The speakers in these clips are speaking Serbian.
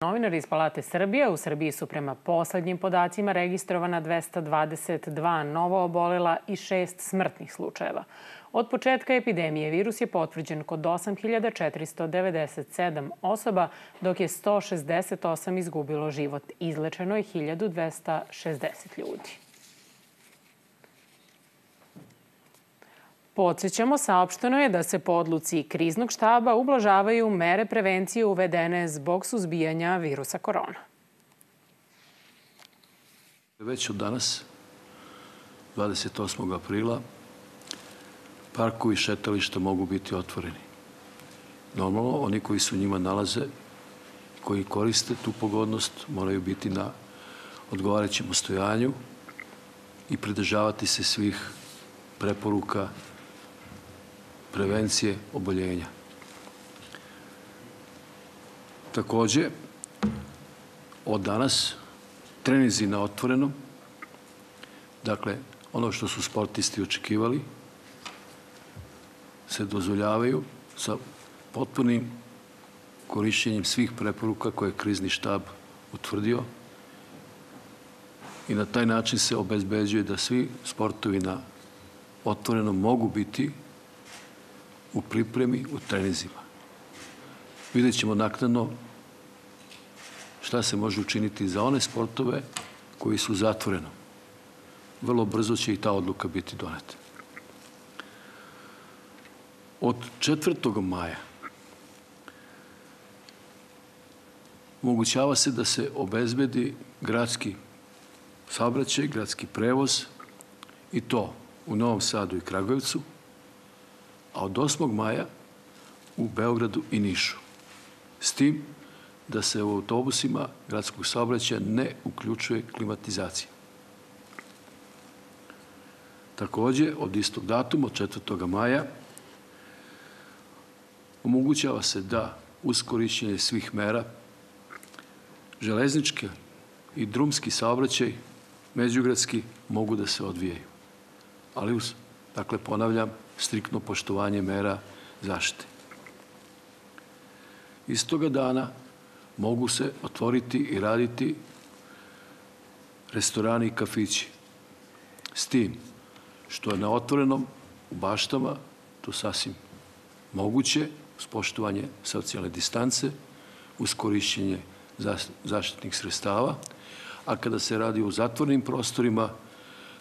Novinari iz Palate Srbije u Srbiji su prema poslednjim podacima registrovana 222 novo obolela i šest smrtnih slučajeva. Od početka epidemije virus je potvrđen kod 8497 osoba, dok je 168 izgubilo život. Izlečeno je 1260 ljudi. Podsećamo, saopšteno je da se po odluci kriznog štaba ublažavaju mere prevencije uvedene zbog suzbijanja virusa korona. Već od danas, 28. aprila, parkovi i šetališta mogu biti otvoreni. Normalno, oni koji su njima nalaze, koji koriste tu pogodnost, moraju biti na odgovarajućem ostojanju i pridržavati se svih preporuka prevencije oboljenja. Takođe, od danas trenizi na otvorenom, dakle, ono što su sportisti očekivali, se dozvoljavaju sa potpunim korišćenjem svih preporuka koje je krizni štab utvrdio i na taj način se obezbeđuje da svi sportovi na otvorenom mogu biti u pripremi, u trenizima. Vidjet ćemo naknadno šta se može učiniti za one sportove koji su zatvoreno. Vrlo brzo će i ta odluka biti doneta. Od 4. maja omogućava se da se obezbedi gradski saobraćaj, gradski prevoz i to u Novom Sadu i Kragujevcu, a od 8. maja u Beogradu i Nišu. S tim da se u autobusima gradskog saobraćaja ne uključuje klimatizacija. Takođe, od istog datuma, od 4. maja, omogućava se da uz korišćenje svih mera železničke i drumski saobraćaj međugradski mogu da se odvijaju. Ali dakle, ponavljam, striktno poštovanje mera zaštite. Istoga dana mogu se otvoriti i raditi restorani i kafići. S tim što je na otvorenom u baštama to sasvim moguće uz poštovanje socijalne distance, uz korišćenje zaštitnih sredstava, a kada se radi u zatvornim prostorima,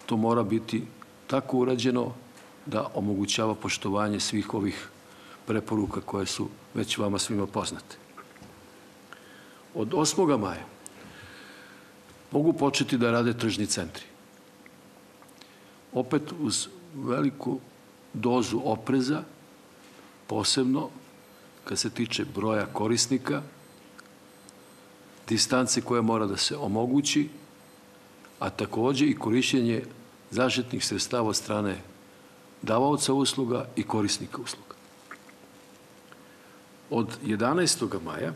to mora biti tako urađeno da omogućava poštovanje svih ovih preporuka koje su već vama svima poznate. Od 8. maja mogu početi da rade tržni centri. Opet uz veliku dozu opreza, posebno kad se tiče broja korisnika, distance koja mora da se omogući, a takođe i korišćenje zaštitnih sredstava od strane davaoca usluga i korisnika usluga. Od 11. maja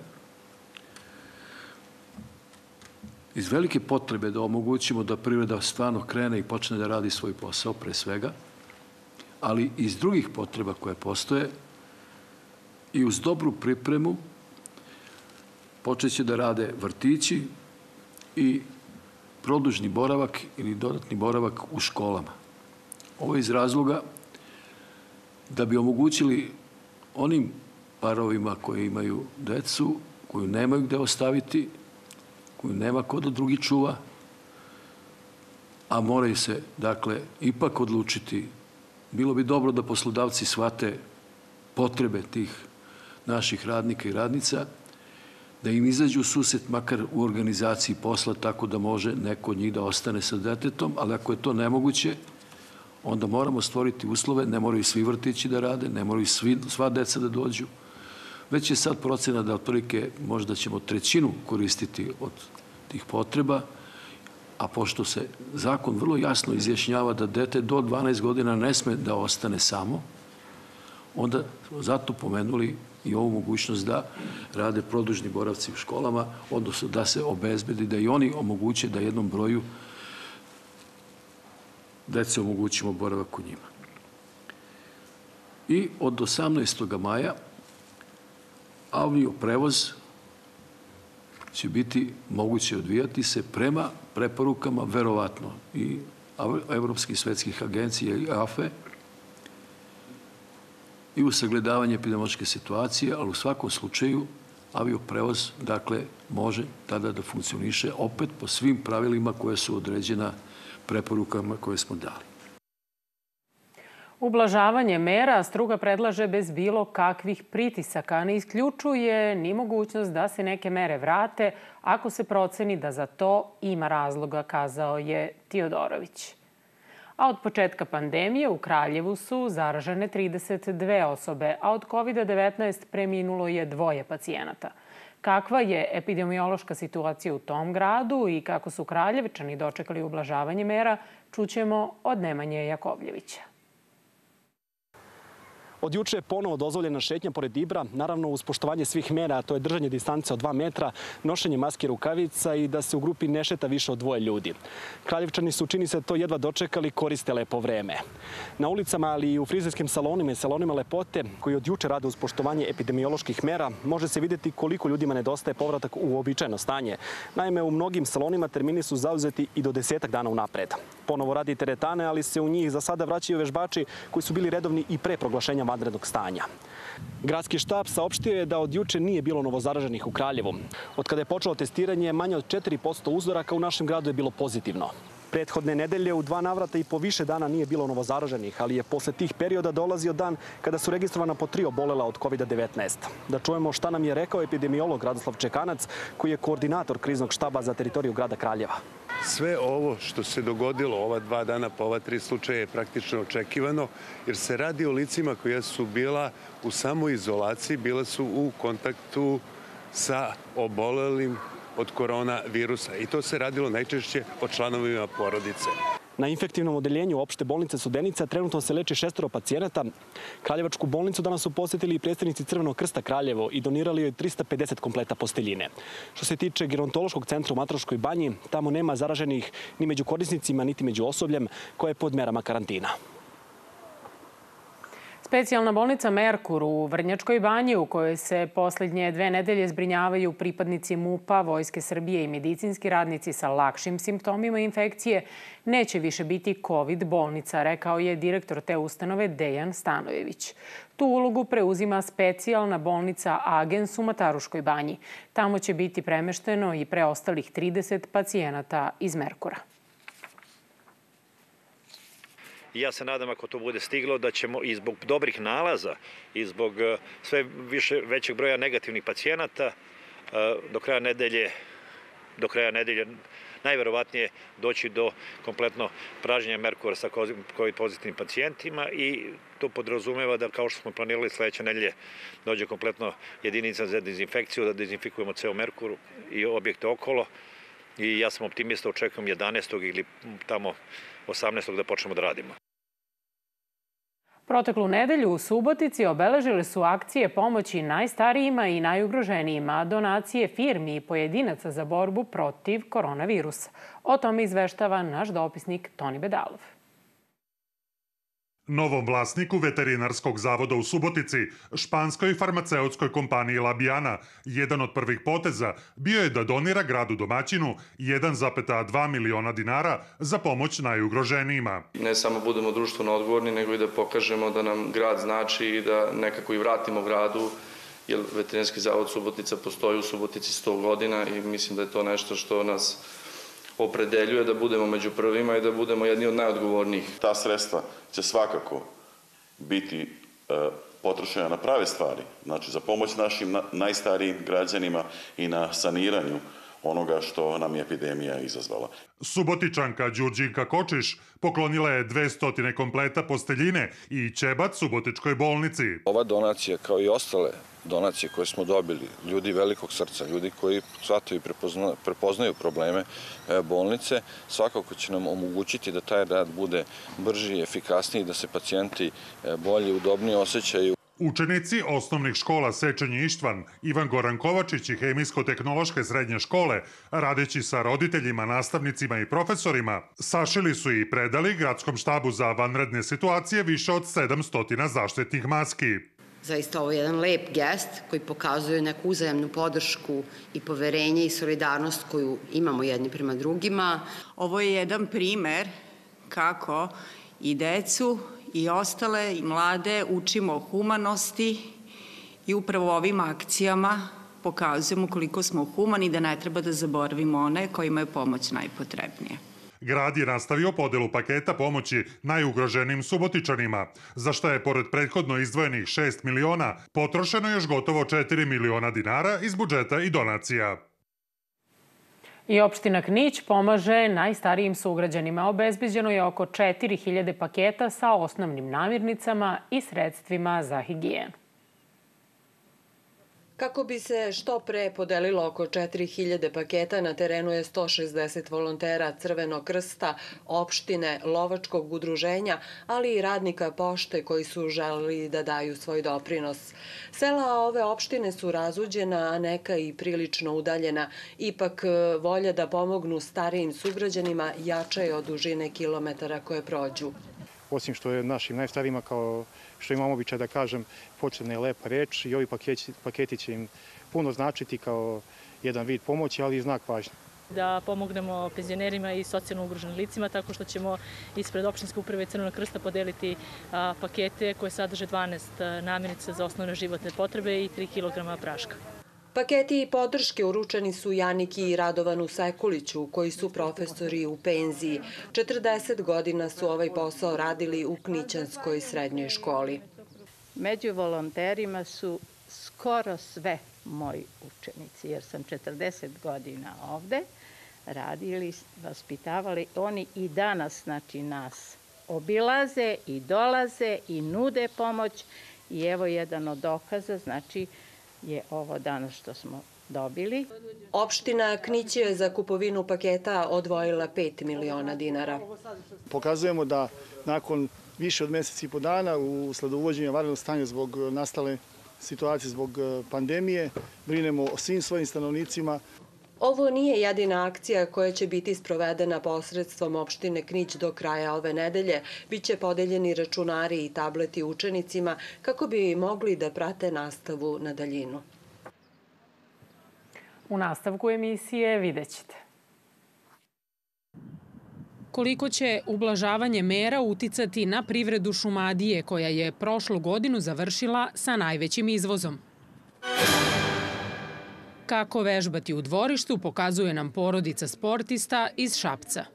iz velike potrebe da omogućimo da privreda stvarno krene i počne da radi svoj posao pre svega, ali iz drugih potreba koje postoje i uz dobru pripremu počeće da rade vrtići i produžni boravak ili dodatni boravak u školama. Ovo je iz razloga da bi omogućili onim parovima koji imaju decu, koju nemaju gde ostaviti, koju nema ko da drugi čuva, a moraju se, dakle, ipak odlučiti. Bilo bi dobro da poslodavci shvate potrebe tih naših radnika i radnica, da im izađu u suset makar u organizaciji posla tako da može neko od njih da ostane sa detetom, ali ako je to nemoguće, onda moramo stvoriti uslove, ne moraju svi vrtići da rade, ne moraju svi, sva deca da dođu. Već je sad procena da otprilike možda ćemo trećinu koristiti od tih potreba, a pošto se zakon vrlo jasno izjašnjava da dete do 12 godina ne sme da ostane samo, onda zato pomenuli i ovu mogućnost da rade produžni boravci u školama, odnosno da se obezbedi, da i oni omoguće da jednom broju dece omogućimo boravak u njima. I od 18. maja avio prevoz će biti moguće odvijati se prema preporukama, verovatno, i evropskih svetskih agencija i AFE, i u sagledavanje epidemiološke situacije, ali u svakom slučaju avioprevoz, dakle, može tada da funkcioniše opet po svim pravilima koje su određena preporukama koje smo dali. Ublažavanje mera struga predlaže bez bilo kakvih pritisaka. Ne isključuje ni mogućnost da se neke mere vrate ako se proceni da za to ima razloga, kazao je Tiodorović. A od početka pandemije u Kraljevu su zaražene 32 osobe, a od COVID-19 preminulo je dvoje pacijenata. Kakva je epidemiološka situacija u tom gradu i kako su Kraljevčani dočekali ublažavanje mera, čućemo od Nemanje Jakovljevića. Od juče je ponovo dozvoljena šetnja pored Ibra, naravno uz poštovanje svih mera, a to je držanje distance od 2 metra, nošenje maske rukavica i da se u grupi ne šeta više od dvoje ljudi. Kraljevčani su, čini se, to jedva dočekali, koriste lepo vreme. Na ulicama, ali i u frizerskim salonima i salonima lepote, koji od juče rade uz poštovanje epidemioloških mera, može se videti koliko ljudima nedostaje povratak u običajno stanje. Naime, u mnogim salonima termini su zauzeti i do desetak dana unapred. Ponovo radi teretane, ali se u njih za sada vraćaju vežbači koji su bili redovni i pre proglašenja vanrednog stanja. Gradski štab saopštio je da od juče nije bilo novozaraženih u Kraljevu. Od kada je počelo testiranje, manje od 4% uzoraka u našem gradu je bilo pozitivno. Prethodne nedelje u dva navrata i po više dana nije bilo novozaraženih, ali je posle tih perioda dolazio dan kada su registrovana po tri obolela od COVID-19. Da čujemo šta nam je rekao epidemiolog Radoslav Čekanac, koji je koordinator kriznog štaba za teritoriju grada Kraljeva. Sve ovo što se dogodilo ova dva dana po ova tri slučaja je praktično očekivano, jer se radi o licima koja su bila u samoizolaciji, bila su u kontaktu sa obolelim od koronavirusa. I to se radilo najčešće o članovima porodice. Na infektivnom odeljenju opšte bolnice Sudenica trenutno se leči šestoro pacijenata. Kraljevačku bolnicu danas su posetili i predstavnici Crvenog krsta Kraljevo i donirali joj 350 kompleta posteljine. Što se tiče gerontološkog centra u Matroškoj banji, tamo nema zaraženih ni među korisnicima, niti među osobljem koje je pod merama karantina. Specijalna bolnica Merkur u Vrnjačkoj banji u kojoj se poslednje dve nedelje zbrinjavaju pripadnici MUPA, Vojske Srbije i medicinski radnici sa lakšim simptomima infekcije neće više biti COVID bolnica, rekao je direktor te ustanove Dejan Stanojević. Tu ulogu preuzima specijalna bolnica Agens u Mataruškoj banji. Tamo će biti premešteno i preostalih 30 pacijenata iz Merkura. I ja se nadam ako to bude stiglo da ćemo i zbog dobrih nalaza i zbog e, sve više većeg broja negativnih pacijenata e, do kraja nedelje do kraja nedelje najverovatnije doći do kompletno pražnjenja Merkura sa COVID pozitivnim pacijentima i to podrazumeva da kao što smo planirali sledeće nedelje dođe kompletno jedinica za dezinfekciju, da dezinfikujemo ceo Merkur i objekte okolo i ja sam optimista, očekujem 11. ili tamo 18. da počnemo da radimo. Proteklu nedelju u Subotici obeležili su akcije pomoći najstarijima i najugroženijima, donacije firmi i pojedinaca za borbu protiv koronavirusa. O tome izveštava naš dopisnik Toni Bedalov. Novom vlasniku veterinarskog zavoda u Subotici, španskoj farmaceutskoj kompaniji Labijana, jedan od prvih poteza bio je da donira gradu domaćinu 1,2 miliona dinara za pomoć najugroženijima. Ne samo budemo društveno odgovorni, nego i da pokažemo da nam grad znači i da nekako i vratimo gradu, jer veterinarski zavod Subotica postoji u Subotici 100 godina i mislim da je to nešto što nas opredeljuje da budemo među prvima i da budemo jedni od najodgovornijih. Ta sredstva će svakako biti e, potrošena na prave stvari, znači za pomoć našim najstarijim građanima i na saniranju onoga što nam je epidemija izazvala. Subotičanka Đurđinka Kočiš poklonila je 200 kompleta posteljine i ćebat Subotičkoj bolnici. Ova donacija kao i ostale donacije koje smo dobili, ljudi velikog srca, ljudi koji shvataju i prepozna, prepoznaju probleme e, bolnice, svakako će nam omogućiti da taj rad bude brži i efikasniji, da se pacijenti e, bolje i udobnije osjećaju. Učenici osnovnih škola Sečenje Ištvan, Ivan Goran Kovačić i Hemijsko-tehnološke srednje škole, radeći sa roditeljima, nastavnicima i profesorima, sašili su i predali gradskom štabu za vanredne situacije više od 700 zaštitnih maski. Zaista ovo je jedan lep gest koji pokazuje neku uzajemnu podršku i poverenje i solidarnost koju imamo jedni prema drugima. Ovo je jedan primer kako i decu i ostale i mlade učimo humanosti i upravo ovim akcijama pokazujemo koliko smo humani da ne treba da zaboravimo one kojima je pomoć najpotrebnije. Grad je nastavio podelu paketa pomoći najugroženim subotičanima, za što je, pored prethodno izdvojenih 6 miliona, potrošeno još gotovo 4 miliona dinara iz budžeta i donacija. I opština Knić pomaže najstarijim sugrađanima. Obezbeđeno je oko 4000 paketa sa osnovnim namirnicama i sredstvima za higijenu. Kako bi se što pre podelilo oko 4000 paketa, na terenu je 160 volontera Crvenog krsta, opštine, lovačkog udruženja, ali i radnika pošte koji su želeli da daju svoj doprinos. Sela ove opštine su razuđena, a neka i prilično udaljena. Ipak volja da pomognu starijim sugrađanima jača je od dužine kilometara koje prođu. Osim što je našim najstarijima kao što imam običaj da kažem, početna je lepa reč i ovi paketi, će im puno značiti kao jedan vid pomoći, ali i znak pažnje da pomognemo penzionerima i socijalno ugroženim licima tako što ćemo ispred opštinske uprave Crvenog krsta podeliti pakete koje sadrže 12 namirnica za osnovne životne potrebe i 3 kg praška. Paketi i podrške uručeni su Janiki i Radovanu Sekuliću, koji su profesori u penziji. 40 godina su ovaj posao radili u Knićanskoj srednjoj školi. Među volonterima su skoro sve moji učenici, jer sam 40 godina ovde radili, vaspitavali. Oni i danas, znači, nas obilaze i dolaze i nude pomoć i evo jedan od dokaza, znači, je ovo danas što smo dobili. Opština Knić je za kupovinu paketa odvojila 5 miliona dinara. Pokazujemo da nakon više od meseci i po dana usled uvođenja vanrednog stanja zbog nastale situacije zbog e, pandemije, brinemo o svim svojim stanovnicima. Ovo nije jedina akcija koja će biti sprovedena posredstvom opštine Knić do kraja ove nedelje. Biće podeljeni računari i tableti učenicima kako bi mogli da prate nastavu na daljinu. U nastavku emisije vidjet ćete. Koliko će ublažavanje mera uticati na privredu Šumadije koja je prošlu godinu završila sa najvećim izvozom? Kako vežbati u dvorištu pokazuje nam porodica sportista iz Šapca.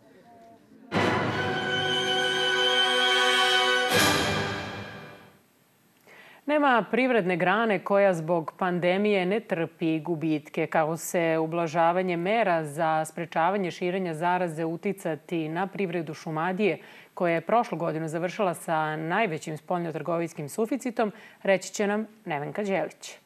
Nema privredne grane koja zbog pandemije ne trpi gubitke. Kako se ublažavanje mera za sprečavanje širenja zaraze uticati na privredu Šumadije, koja je prošlu godinu završila sa najvećim spoljnotrgovinskim suficitom, reći će nam Nevenka Đelić.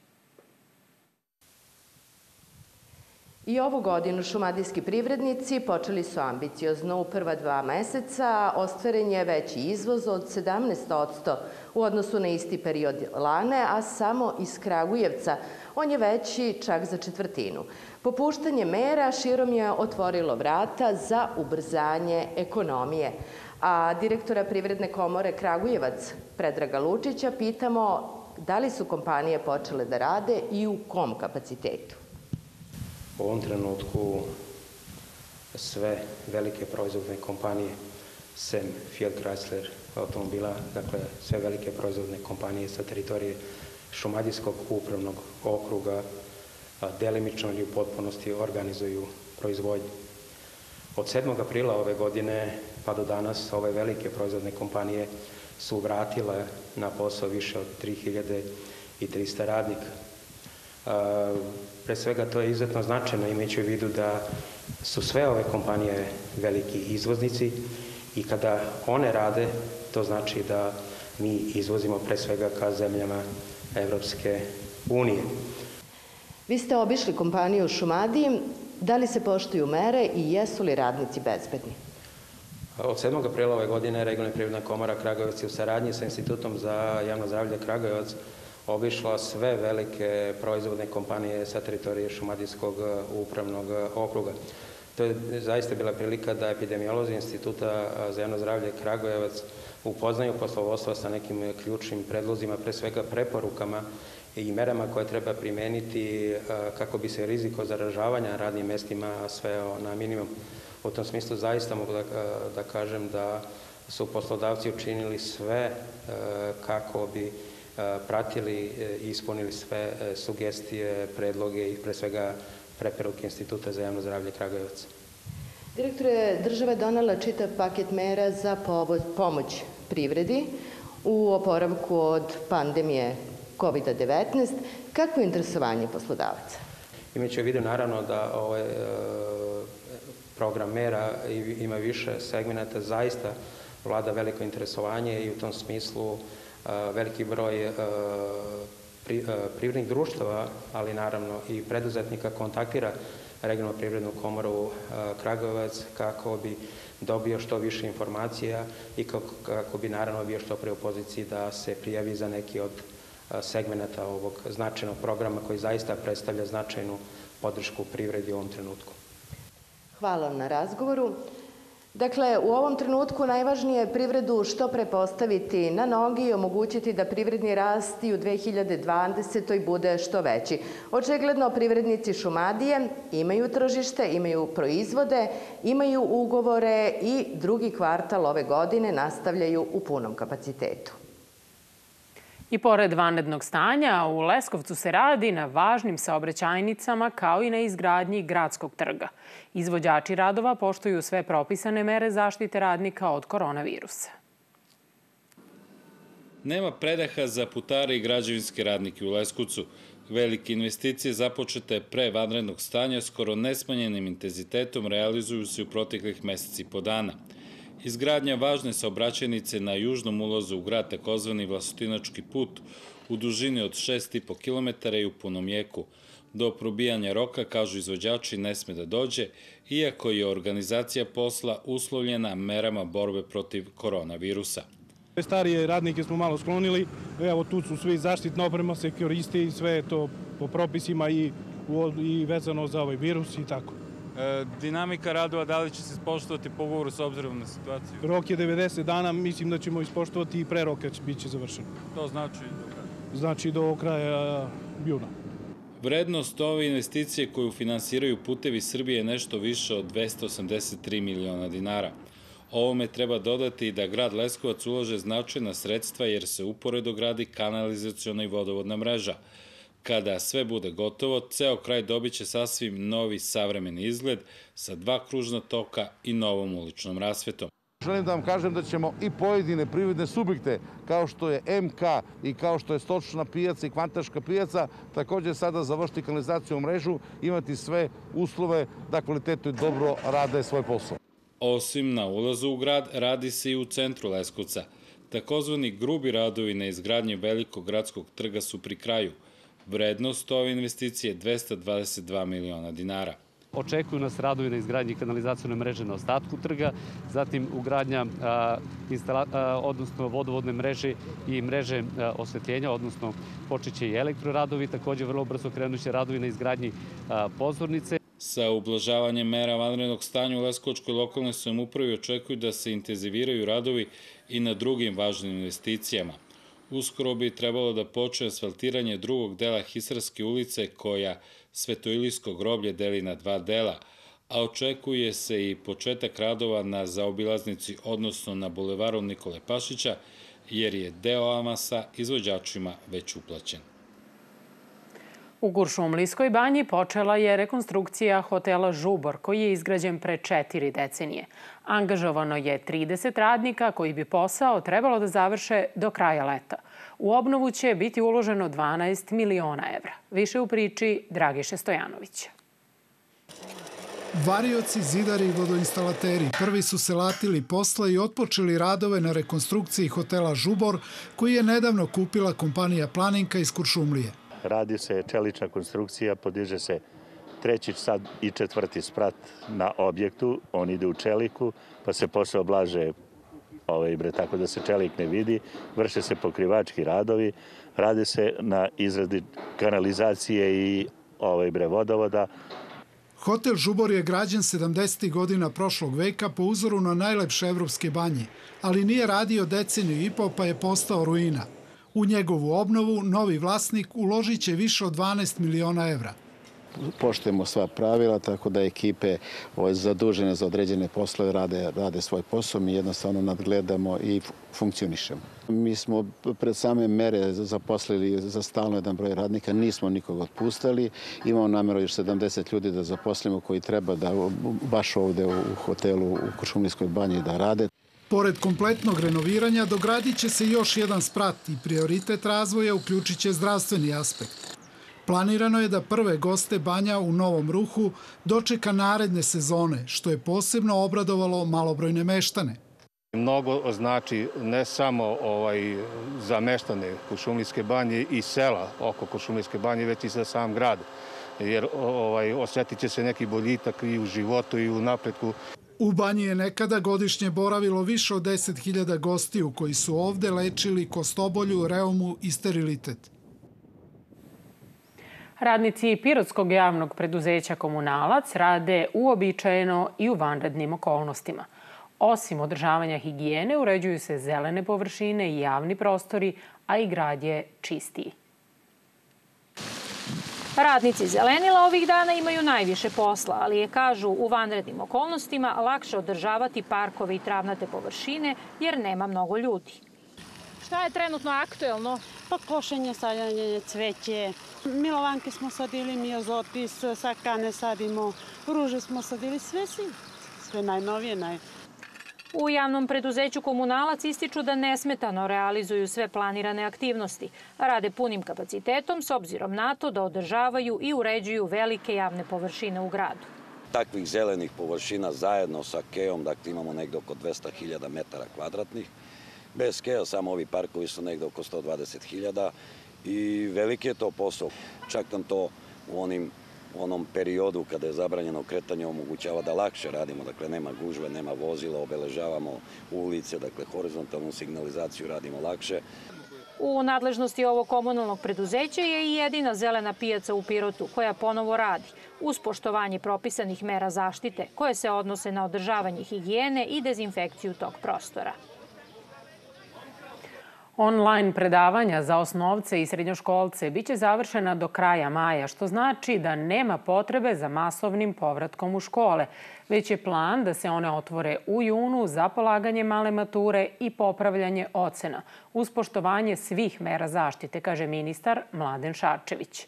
I ovu godinu šumadijski privrednici počeli su ambiciozno. U prva dva meseca ostvaren je veći izvoz od 17% u odnosu na isti period lane, a samo iz Kragujevca on je veći čak za četvrtinu. Popuštanje mera širom je otvorilo vrata za ubrzanje ekonomije. A direktora Privredne komore Kragujevac Predraga Lučića pitamo da li su kompanije počele da rade i u kom kapacitetu. U ovom trenutku sve velike proizvodne kompanije, sem Fiat Chrysler automobila, dakle sve velike proizvodne kompanije sa teritorije Šumadijskog upravnog okruga delimično ili u potpunosti organizuju proizvodnju. Od 7. aprila ove godine pa do danas ove velike proizvodne kompanije su vratile na posao više od 3300 radnika. Pre svega to je izuzetno značajno imajući u vidu da su sve ove kompanije veliki izvoznici i kada one rade, to znači da mi izvozimo pre svega ka zemljama Evropske unije. Vi ste obišli kompaniju u Šumadiji. Da li se poštuju mere i jesu li radnici bezbedni? Od 7. aprila ove godine Regionalna privredna komora Kragovac je u saradnji sa Institutom za javno zdravlje Kragovac obišla sve velike proizvodne kompanije sa teritorije Šumadijskog upravnog okruga. To je zaista bila prilika da epidemiolozi Instituta za javno zdravlje Kragujevac upoznaju poslovodstva sa nekim ključnim predlozima, pre svega preporukama i merama koje treba primeniti kako bi se riziko zaražavanja radnim mestima sveo na minimum. U tom smislu zaista mogu da, da kažem da su poslodavci učinili sve kako bi pratili i ispunili sve sugestije, predloge i pre svega preporuke Instituta za javno zdravlje Kragujevac. Direktore, država je donala čitav paket mera za pomoć privredi u oporavku od pandemije COVID-19. Kako je interesovanje poslodavaca? Imajući u vidu naravno da ovaj program mera ima više segmenta, zaista vlada veliko interesovanje i u tom smislu veliki broj privrednih društava, ali naravno i preduzetnika kontaktira regionalnu privrednu komoru Kragujevac kako bi dobio što više informacija i kako bi naravno bio što pre u poziciji da se prijavi za neki od segmenta ovog značajnog programa koji zaista predstavlja značajnu podršku privredi u ovom trenutku. Hvala vam na razgovoru. Dakle, u ovom trenutku najvažnije je privredu što prepostaviti na nogi i omogućiti da privredni rast i u 2020. bude što veći. Očigledno privrednici Šumadije imaju tržište, imaju proizvode, imaju ugovore i drugi kvartal ove godine nastavljaju u punom kapacitetu. I pored vanrednog stanja, u Leskovcu se radi na važnim saobraćajnicama kao i na izgradnji gradskog trga. Izvođači radova poštuju sve propisane mere zaštite radnika od koronavirusa. Nema predaha za putare i građevinske radnike u Leskovcu. Velike investicije započete pre vanrednog stanja skoro nesmanjenim intenzitetom realizuju se u proteklih meseci po dana – Izgradnja važne saobraćajnice na južnom ulazu u grad, takozvani Vlasotinački put, u dužini od 6,5 km i u punom jeku. Do probijanja roka, kažu izvođači, ne sme da dođe, iako je organizacija posla uslovljena merama borbe protiv koronavirusa. Starije radnike smo malo sklonili, evo tu su svi zaštitna oprema se koristi i sve to po propisima i, i vezano za ovaj virus i tako. E, dinamika radova, da li će se ispoštovati po ugovoru s obzirom na situaciju? Rok je 90 dana, mislim da ćemo ispoštovati i pre roka će biti završeno. To znači do kraja? Znači do kraja juna. Vrednost ove investicije koju finansiraju putevi Srbije je nešto više od 283 miliona dinara. Ovome treba dodati da grad Leskovac ulože značajna sredstva jer se uporedo gradi kanalizaciona i vodovodna mreža. Kada sve bude gotovo, ceo kraj dobit će sasvim novi savremeni izgled sa dva kružna toka i novom uličnom rasvetom. Želim da vam kažem da ćemo i pojedine privredne subjekte, kao što je MK i kao što je stočna pijaca i kvantaška pijaca, takođe sada završiti kanalizaciju u mrežu, imati sve uslove da kvalitetno i dobro rade svoj posao. Osim na ulazu u grad, radi se i u centru Leskovca. Takozvani grubi radovi na izgradnje velikog gradskog trga su pri kraju – Vrednost ove investicije je 222 miliona dinara. Očekuju nas radovi na izgradnji kanalizacijone mreže na ostatku trga, zatim ugradnja a, instala, a, odnosno vodovodne mreže i mreže a, osvetljenja, odnosno počeće i elektroradovi, takođe vrlo brzo krenuće radovi na izgradnji pozornice. Sa ublažavanjem mera vanrednog stanja u Leskočkoj lokalnoj samupravi očekuju da se intenziviraju radovi i na drugim važnim investicijama – Uskoro bi trebalo da počne asfaltiranje drugog dela Hisarske ulice koja Svetoilijsko groblje deli na dva dela, a očekuje se i početak radova na zaobilaznici, odnosno na bulevaru Nikole Pašića, jer je deo Amasa izvođačima već uplaćen. U Guršumlijskoj banji počela je rekonstrukcija hotela Žubor, koji je izgrađen pre četiri decenije. Angažovano je 30 radnika koji bi posao trebalo da završe do kraja leta. U obnovu će biti uloženo 12 miliona evra. Više u priči Dragiše Stojanovića. Varioci, zidari i vodoinstalateri prvi su se latili posla i otpočeli radove na rekonstrukciji hotela Žubor, koji je nedavno kupila kompanija Planinka iz Kuršumlije. Radi se čelična konstrukcija, podiže se treći sad i četvrti sprat na objektu, on ide u čeliku, pa se posle oblaže ovaj, bre, tako da se čelik ne vidi, vrše se pokrivački radovi, rade se na izradi kanalizacije i ovaj, bre, vodovoda. Hotel Žubor je građen 70. godina prošlog veka po uzoru na najlepše evropske banje, ali nije radio deceniju i po pa je postao ruina. U njegovu obnovu novi vlasnik uložit će više od 12 miliona evra poštujemo sva pravila, tako da ekipe ovaj, zadužene za određene poslove rade, rade svoj posao, mi jednostavno nadgledamo i funkcionišemo. Mi smo pred same mere zaposlili za stalno jedan broj radnika, nismo nikog otpustali, imamo namjeru još 70 ljudi da zaposlimo koji treba da baš ovde u hotelu u Košumlijskoj banji da rade. Pored kompletnog renoviranja, dogradit će se još jedan sprat i prioritet razvoja uključit će zdravstveni aspekt. Planirano je da prve goste banja u Novom Ruhu dočeka naredne sezone, što je posebno obradovalo malobrojne meštane. Mnogo znači ne samo ovaj, za meštane Kušumlijske banje i sela oko Kušumlijske banje, već i za sam grad. Jer ovaj, osjetit će se neki boljitak i u životu i u napretku. U banji je nekada godišnje boravilo više od 10.000 gostiju koji su ovde lečili kostobolju, reumu i sterilitet. Radnici Pirotskog javnog preduzeća Komunalac rade uobičajeno i u vanrednim okolnostima. Osim održavanja higijene, uređuju se zelene površine i javni prostori, a i grad je čistiji. Radnici zelenila ovih dana imaju najviše posla, ali je, kažu, u vanrednim okolnostima lakše održavati parkove i travnate površine jer nema mnogo ljudi. Šta je trenutno aktuelno? Pa košenje, sadjanje, cveće. Milovanke smo sadili, miozotis, sakane sadimo, ruže smo sadili, sve si, sve najnovije, naj... U javnom preduzeću Komunalac ističu da nesmetano realizuju sve planirane aktivnosti. Rade punim kapacitetom s obzirom na to da održavaju i uređuju velike javne površine u gradu. Takvih zelenih površina zajedno sa Keom, dakle imamo negde oko 200.000 metara kvadratnih, Bez keja samo ovi parkovi su negde oko 120.000 i veliki je to posao. Čak nam to u onim u onom periodu kada je zabranjeno kretanje omogućava da lakše radimo, dakle nema gužve, nema vozila, obeležavamo ulice, dakle horizontalnu signalizaciju radimo lakše. U nadležnosti ovog komunalnog preduzeća je i jedina zelena pijaca u Pirotu koja ponovo radi, uz poštovanje propisanih mera zaštite koje se odnose na održavanje higijene i dezinfekciju tog prostora. Online predavanja za osnovce i srednjoškolce biće završena do kraja maja, što znači da nema potrebe za masovnim povratkom u škole, već je plan da se one otvore u junu za polaganje male mature i popravljanje ocena, uz poštovanje svih mera zaštite, kaže ministar Mladen Šarčević.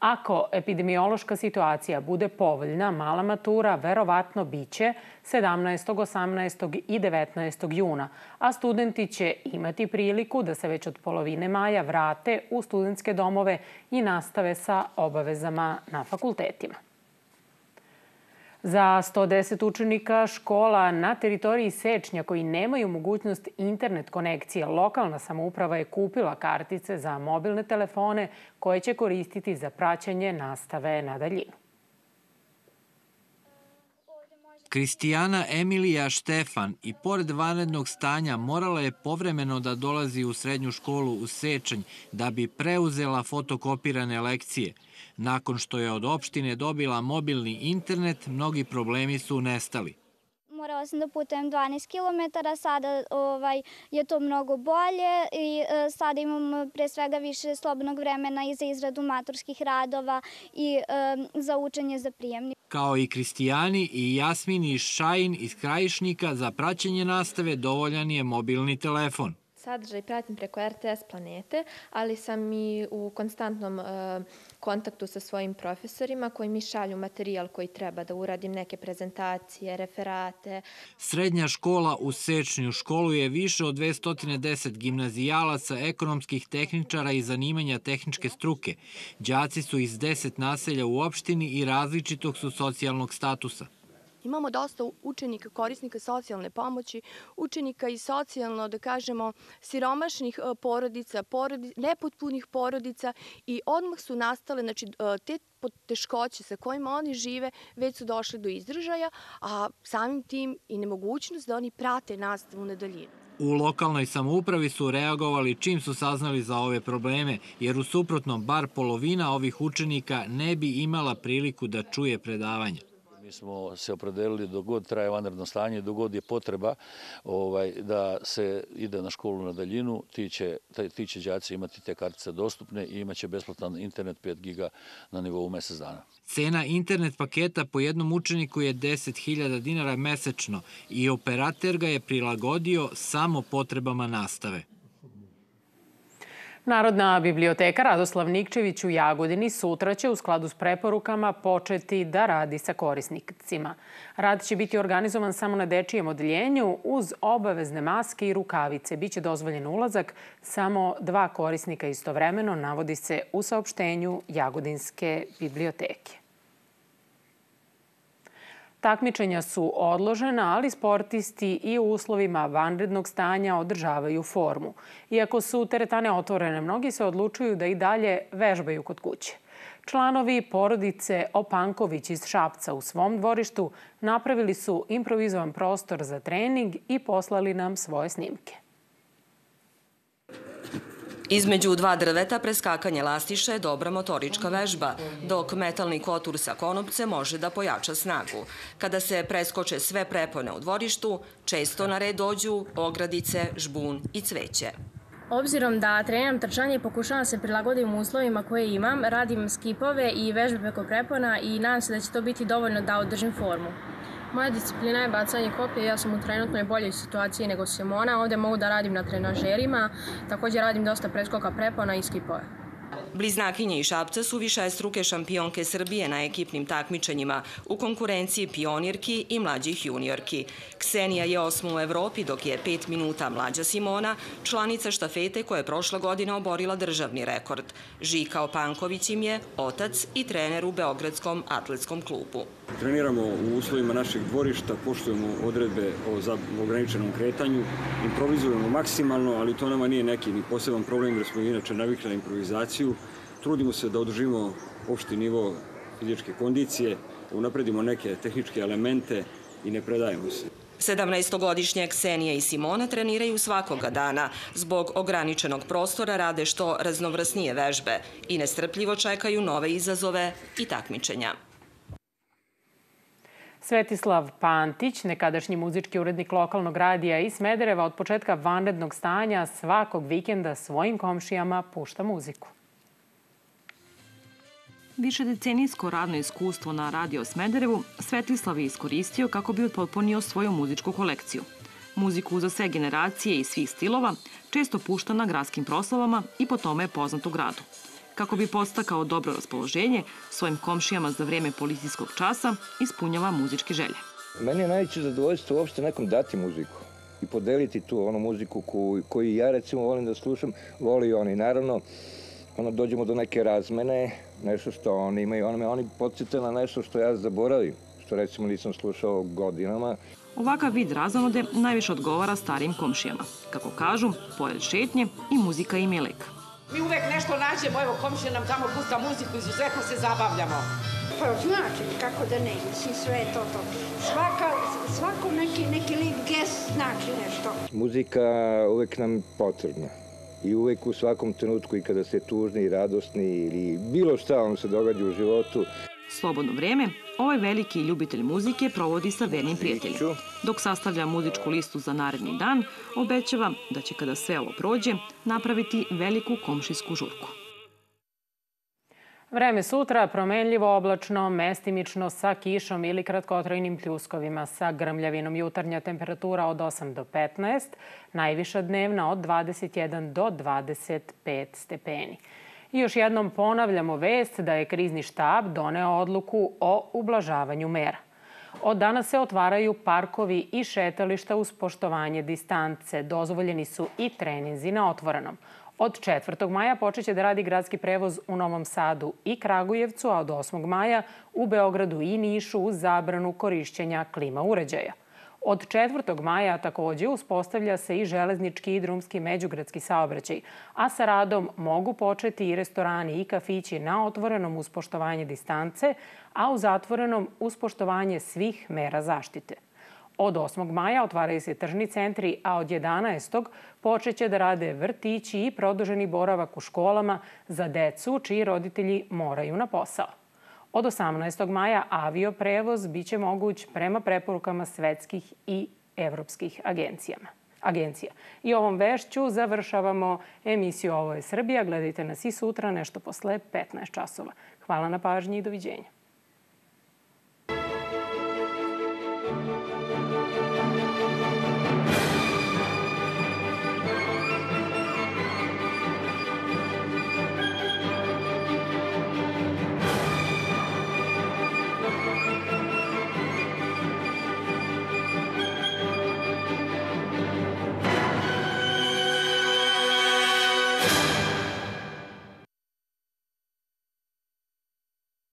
Ako epidemiološka situacija bude povoljna, mala matura verovatno biće 17., 18. i 19. juna, a studenti će imati priliku da se već od polovine maja vrate u studentske domove i nastave sa obavezama na fakultetima. Za 110 učenika škola na teritoriji Sečnja koji nemaju mogućnost internet konekcije, lokalna samouprava je kupila kartice za mobilne telefone koje će koristiti za praćanje nastave na daljinu. Kristijana Emilija Štefan i pored vanrednog stanja morala je povremeno da dolazi u srednju školu u Sečanj da bi preuzela fotokopirane lekcije – Nakon što je od opštine dobila mobilni internet, mnogi problemi su nestali. Morala sam da putujem 12 km, sada ovaj, je to mnogo bolje i e, sada imam pre svega više slobodnog vremena i za izradu maturskih radova i e, za učenje za prijemni. Kao i Kristijani i Jasmini Šajin iz Krajišnika za praćenje nastave dovoljan je mobilni telefon. Sadržaj pratim preko RTS planete, ali sam i u konstantnom uh, kontaktu sa svojim profesorima koji mi šalju materijal koji treba da uradim neke prezentacije, referate. Srednja škola u Sečnju školu je više od 210 gimnazijalaca, ekonomskih tehničara i zanimanja tehničke struke. Đaci su iz 10 naselja u opštini i različitog su socijalnog statusa. Imamo dosta učenika, korisnika socijalne pomoći, učenika i socijalno, da kažemo, siromašnih e, porodica, porodi, nepotpunih porodica i odmah su nastale, znači, e, te teškoće sa kojima oni žive već su došle do izražaja, a samim tim i nemogućnost da oni prate nastavu na daljinu. U lokalnoj samoupravi su reagovali čim su saznali za ove probleme, jer u suprotnom bar polovina ovih učenika ne bi imala priliku da čuje predavanja. Mi smo se opredelili dok god traje vanredno stanje, dok god je potreba ovaj, da se ide na školu na daljinu, ti će, ti će đaci imati te kartice dostupne i imaće besplatan internet 5 giga na nivou mesec dana. Cena internet paketa po jednom učeniku je 10.000 dinara mesečno i operater ga je prilagodio samo potrebama nastave. Narodna biblioteka Radoslav Nikčević u Jagodini sutra će u skladu s preporukama početi da radi sa korisnicima. Rad će biti organizovan samo na dečijem odeljenju uz obavezne maske i rukavice. Biće dozvoljen ulazak samo dva korisnika istovremeno, navodi se u saopštenju Jagodinske biblioteke. Takmičenja su odložena, ali sportisti i u uslovima vanrednog stanja održavaju formu. Iako su teretane otvorene, mnogi se odlučuju da i dalje vežbaju kod kuće. Članovi porodice Opanković iz Šapca u svom dvorištu napravili su improvizovan prostor za trening i poslali nam svoje snimke. Između dva drveta preskakanje lastiša je dobra motorička vežba, dok metalni kotur sa konopce može da pojača snagu. Kada se preskoče sve prepone u dvorištu, često na red dođu ogradice, žbun i cveće. Obzirom da treniram trčanje i pokušavam se prilagodim uslovima koje imam, radim skipove i vežbe preko prepona i nadam se da će to biti dovoljno da održim formu. Moja disciplina je bacanje kopije, ja sam u trenutnoj boljoj situaciji nego Simona. Ovde mogu da radim na trenažerima, takođe radim dosta preskoka prepona i skipove. Bliznakinje i Šapca su više struke šampionke Srbije na ekipnim takmičenjima u konkurenciji pionirki i mlađih juniorki. Ksenija je osma u Evropi, dok je pet minuta mlađa Simona, članica štafete koja je prošla godina oborila državni rekord. Žika Opanković im je otac i trener u Beogradskom atletskom klubu. Treniramo u uslovima našeg dvorišta, poštujemo odredbe o ograničenom kretanju, improvizujemo maksimalno, ali to nama nije neki ni poseban problem jer smo inače navikli na improvizaciju. Trudimo se da održimo opšti nivo fizičke kondicije, da unapredimo neke tehničke elemente i ne predajemo se. 17-godišnje Ksenija i Simona treniraju svakoga dana. Zbog ograničenog prostora rade što raznovrsnije vežbe i nestrpljivo čekaju nove izazove i takmičenja. Svetislav Pantić, nekadašnji muzički urednik lokalnog radija i Smedereva, od početka vanrednog stanja svakog vikenda svojim komšijama pušta muziku. Više decenijsko radno iskustvo na Radio Smederevu Svetislav je iskoristio kako bi otpopunio svoju muzičku kolekciju. Muziku za sve generacije i svih stilova često pušta na gradskim proslavama i po tome je poznat u gradu. Kako bi postakao dobro raspoloženje, svojim komšijama za vreme policijskog časa ispunjava muzičke želje. Meni je najveće zadovoljstvo uopšte nekom dati muziku i podeliti tu onu muziku koju, koju ja recimo volim da slušam, voli oni. Naravno, ono, dođemo do neke razmene, nešto što oni imaju, ono me oni podsjete na nešto što ja zaboravim, što recimo nisam slušao godinama. Ovakav vid razonode najviše odgovara starim komšijama. Kako kažu, pored šetnje i muzika im je lek. Mi uvek nešto nađemo, evo komšija nam tamo pusta muziku, izuzetno se zabavljamo. Pa znači, kako da ne, mislim sve je to to. Svaka, svako neki, neki lik gest znači nešto. Muzika uvek nam potrebna i uvek u svakom trenutku i kada ste tužni i radosni ili bilo šta vam se događa u životu. Slobodno vreme ovaj veliki ljubitelj muzike provodi sa vernim prijateljem. Dok sastavlja muzičku listu za naredni dan, obećava da će kada sve ovo prođe napraviti veliku komšijsku žurku. Vreme sutra promenljivo oblačno, mestimično sa kišom ili kratkotrajnim pljuskovima sa grmljavinom. Jutarnja temperatura od 8 do 15, najviša dnevna od 21 do 25 stepeni. I još jednom ponavljamo vest da je krizni štab doneo odluku o ublažavanju mera. Od danas se otvaraju parkovi i šetališta uz poštovanje distance. Dozvoljeni su i treninzi na otvorenom. Od 4. maja počeće da radi gradski prevoz u Novom Sadu i Kragujevcu, a od 8. maja u Beogradu i Nišu uz zabranu korišćenja klima uređaja. Od 4. maja takođe uspostavlja se i železnički i drumski međugradski saobraćaj, a sa radom mogu početi i restorani i kafići na otvorenom uz poštovanje distance, a u zatvorenom uz poštovanje svih mera zaštite. Od 8. maja otvaraju se tržni centri, a od 11. počeće da rade vrtići i produženi boravak u školama za decu čiji roditelji moraju na posao. Od 18. maja avioprevoz biće moguć prema preporukama svetskih i evropskih agencijama agencija. I ovom vešću završavamo emisiju Ovo je Srbija. Gledajte nas i sutra nešto posle 15 časova. Hvala na pažnji i doviđenja.